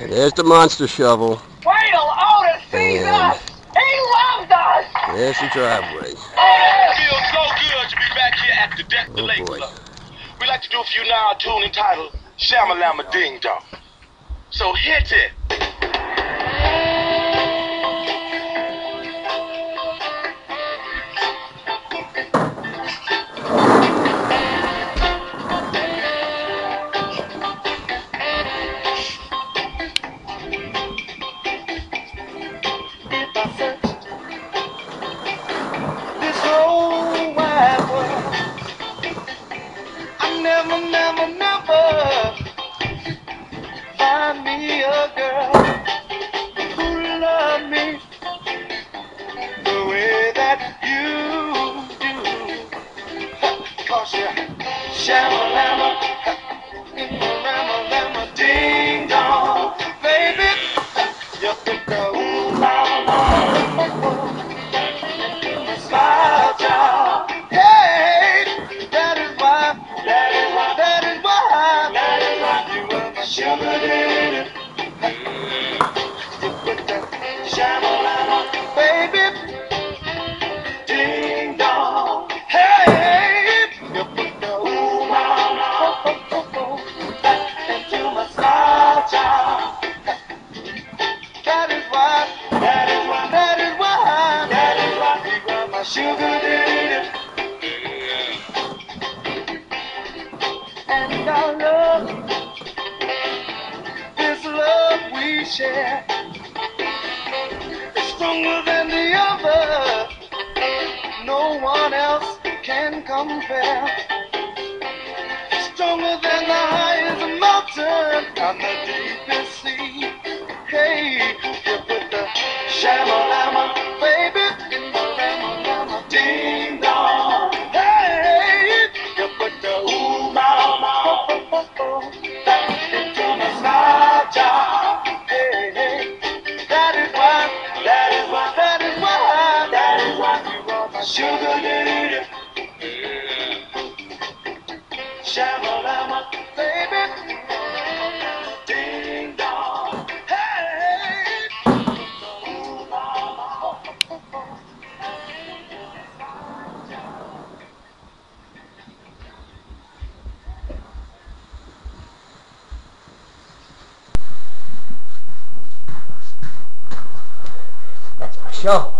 And there's the monster shovel. Whale Otis sees And- us. He loved us. There's the driveway. It feels so good to be back here at the Deck the Oh, Lake boy. Club. We like to do for you now a tune entitled Shamalama Ding Dong. So hit it. Shamalama, And our love, this love we share, is stronger than the other. No one else can compare. Stronger than the highest mountain and the deepest sugar baby. Ding dong. Hey. That's my shovel.